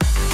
Uh.